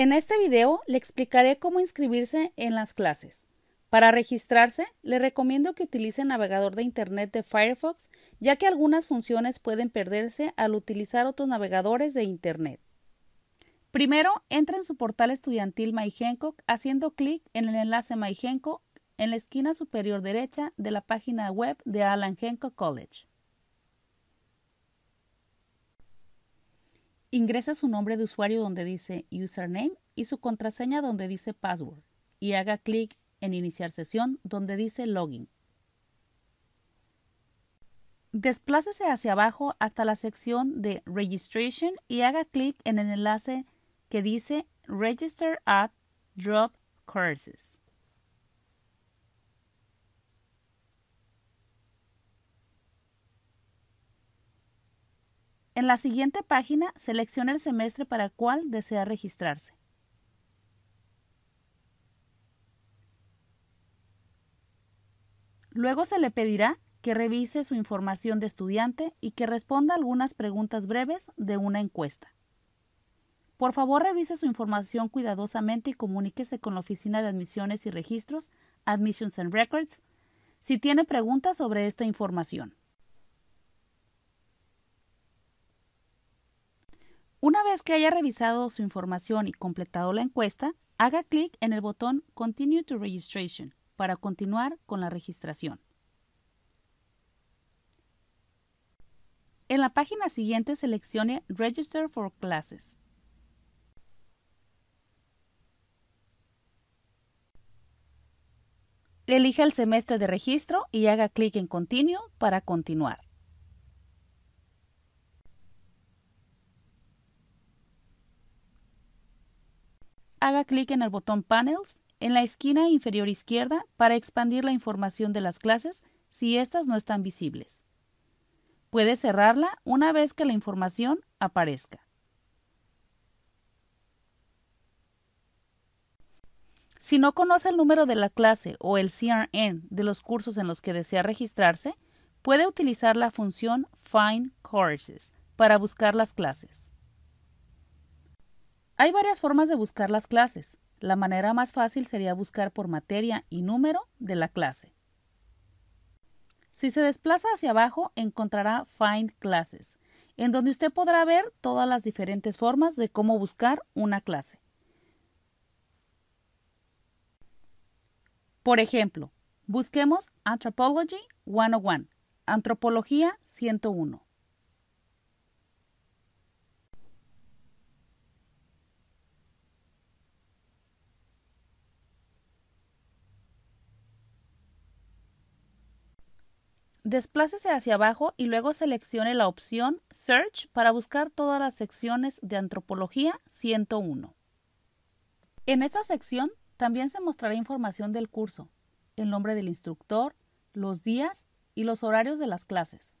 En este video le explicaré cómo inscribirse en las clases. Para registrarse, le recomiendo que utilice el navegador de Internet de Firefox, ya que algunas funciones pueden perderse al utilizar otros navegadores de Internet. Primero, entra en su portal estudiantil MyHancock haciendo clic en el enlace MyHancock en la esquina superior derecha de la página web de Alan Hancock College. Ingresa su nombre de usuario donde dice Username y su contraseña donde dice Password y haga clic en Iniciar sesión donde dice Login. Desplácese hacia abajo hasta la sección de Registration y haga clic en el enlace que dice Register at Drop Courses. En la siguiente página, seleccione el semestre para el cual desea registrarse. Luego se le pedirá que revise su información de estudiante y que responda algunas preguntas breves de una encuesta. Por favor, revise su información cuidadosamente y comuníquese con la Oficina de Admisiones y Registros, Admissions and Records, si tiene preguntas sobre esta información. Una vez que haya revisado su información y completado la encuesta, haga clic en el botón Continue to Registration para continuar con la registración. En la página siguiente seleccione Register for Classes. Elija el semestre de registro y haga clic en Continue para continuar. Haga clic en el botón Panels en la esquina inferior izquierda para expandir la información de las clases si éstas no están visibles. Puede cerrarla una vez que la información aparezca. Si no conoce el número de la clase o el CRN de los cursos en los que desea registrarse, puede utilizar la función Find Courses para buscar las clases. Hay varias formas de buscar las clases. La manera más fácil sería buscar por materia y número de la clase. Si se desplaza hacia abajo, encontrará Find Classes, en donde usted podrá ver todas las diferentes formas de cómo buscar una clase. Por ejemplo, busquemos Anthropology 101, Antropología 101. Desplácese hacia abajo y luego seleccione la opción Search para buscar todas las secciones de Antropología 101. En esta sección también se mostrará información del curso, el nombre del instructor, los días y los horarios de las clases.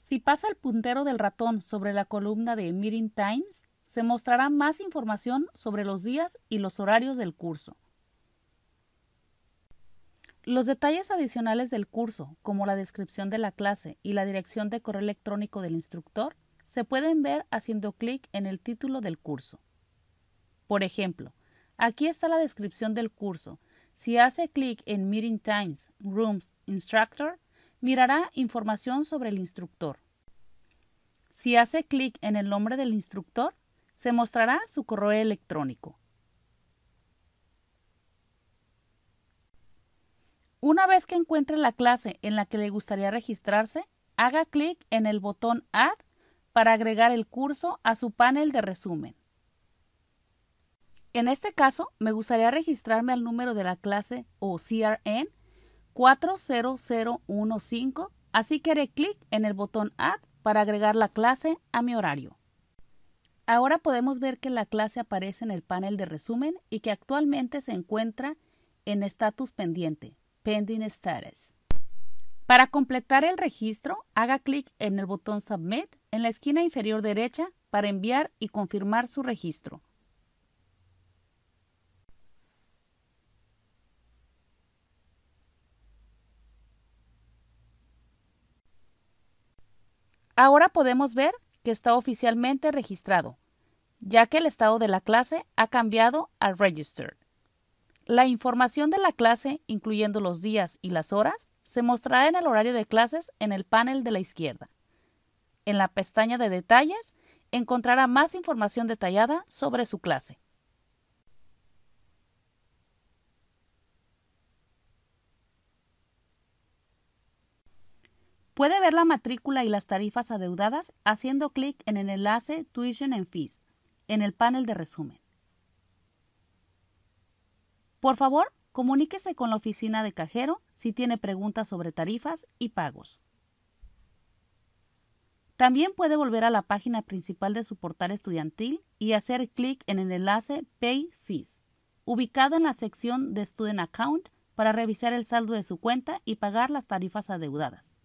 Si pasa el puntero del ratón sobre la columna de Meeting Times, se mostrará más información sobre los días y los horarios del curso. Los detalles adicionales del curso, como la descripción de la clase y la dirección de correo electrónico del instructor, se pueden ver haciendo clic en el título del curso. Por ejemplo, aquí está la descripción del curso. Si hace clic en Meeting Times, Rooms, Instructor, mirará información sobre el instructor. Si hace clic en el nombre del instructor, se mostrará su correo electrónico. Una vez que encuentre la clase en la que le gustaría registrarse, haga clic en el botón Add para agregar el curso a su panel de resumen. En este caso, me gustaría registrarme al número de la clase o CRN 40015, así que haré clic en el botón Add para agregar la clase a mi horario. Ahora podemos ver que la clase aparece en el panel de resumen y que actualmente se encuentra en estatus pendiente, Pending Status. Para completar el registro, haga clic en el botón Submit en la esquina inferior derecha para enviar y confirmar su registro. Ahora podemos ver que está oficialmente registrado, ya que el estado de la clase ha cambiado a Registered. La información de la clase, incluyendo los días y las horas, se mostrará en el horario de clases en el panel de la izquierda. En la pestaña de detalles encontrará más información detallada sobre su clase. Puede ver la matrícula y las tarifas adeudadas haciendo clic en el enlace Tuition and Fees en el panel de resumen. Por favor, comuníquese con la oficina de cajero si tiene preguntas sobre tarifas y pagos. También puede volver a la página principal de su portal estudiantil y hacer clic en el enlace Pay Fees, ubicado en la sección de Student Account para revisar el saldo de su cuenta y pagar las tarifas adeudadas.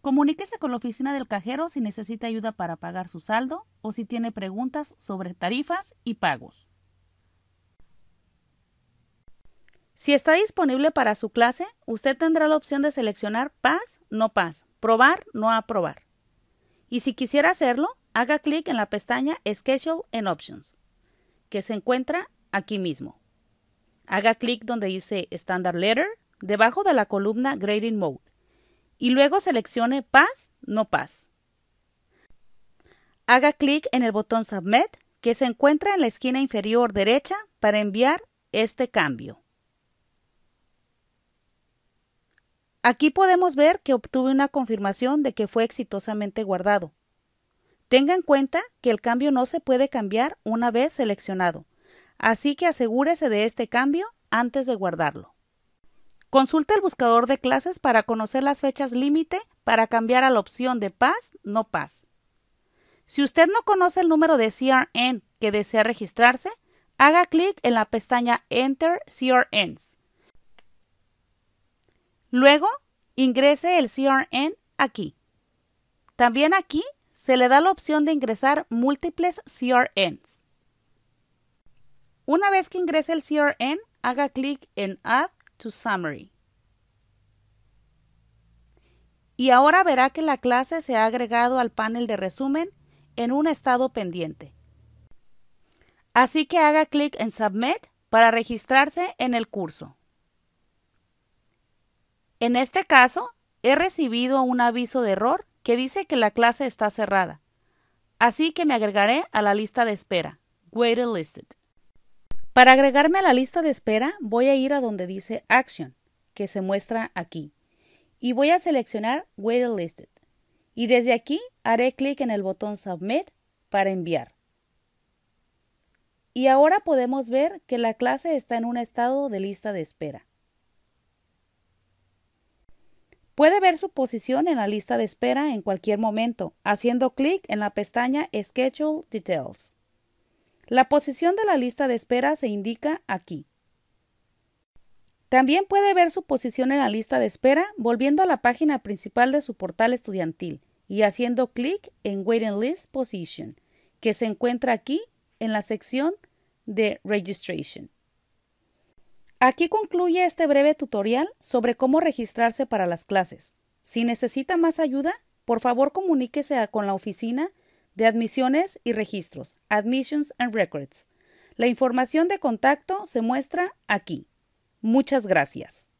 Comuníquese con la oficina del cajero si necesita ayuda para pagar su saldo o si tiene preguntas sobre tarifas y pagos. Si está disponible para su clase, usted tendrá la opción de seleccionar Pass, no Pass, Probar, no aprobar. Y si quisiera hacerlo, haga clic en la pestaña Schedule and Options, que se encuentra aquí mismo. Haga clic donde dice Standard Letter, debajo de la columna Grading Mode y luego seleccione Pass, no Pass. Haga clic en el botón Submit que se encuentra en la esquina inferior derecha para enviar este cambio. Aquí podemos ver que obtuve una confirmación de que fue exitosamente guardado. Tenga en cuenta que el cambio no se puede cambiar una vez seleccionado, así que asegúrese de este cambio antes de guardarlo. Consulta el buscador de clases para conocer las fechas límite para cambiar a la opción de Pass, no Pass. Si usted no conoce el número de CRN que desea registrarse, haga clic en la pestaña Enter CRNs. Luego, ingrese el CRN aquí. También aquí se le da la opción de ingresar múltiples CRNs. Una vez que ingrese el CRN, haga clic en Add to Summary. Y ahora verá que la clase se ha agregado al panel de resumen en un estado pendiente. Así que haga clic en Submit para registrarse en el curso. En este caso, he recibido un aviso de error que dice que la clase está cerrada. Así que me agregaré a la lista de espera. Waited listed. Para agregarme a la lista de espera, voy a ir a donde dice Action, que se muestra aquí, y voy a seleccionar Waited Listed. Y desde aquí haré clic en el botón Submit para enviar. Y ahora podemos ver que la clase está en un estado de lista de espera. Puede ver su posición en la lista de espera en cualquier momento, haciendo clic en la pestaña Schedule Details. La posición de la lista de espera se indica aquí. También puede ver su posición en la lista de espera volviendo a la página principal de su portal estudiantil y haciendo clic en Waiting List Position, que se encuentra aquí en la sección de Registration. Aquí concluye este breve tutorial sobre cómo registrarse para las clases. Si necesita más ayuda, por favor comuníquese con la oficina de admisiones y registros, Admissions and Records. La información de contacto se muestra aquí. Muchas gracias.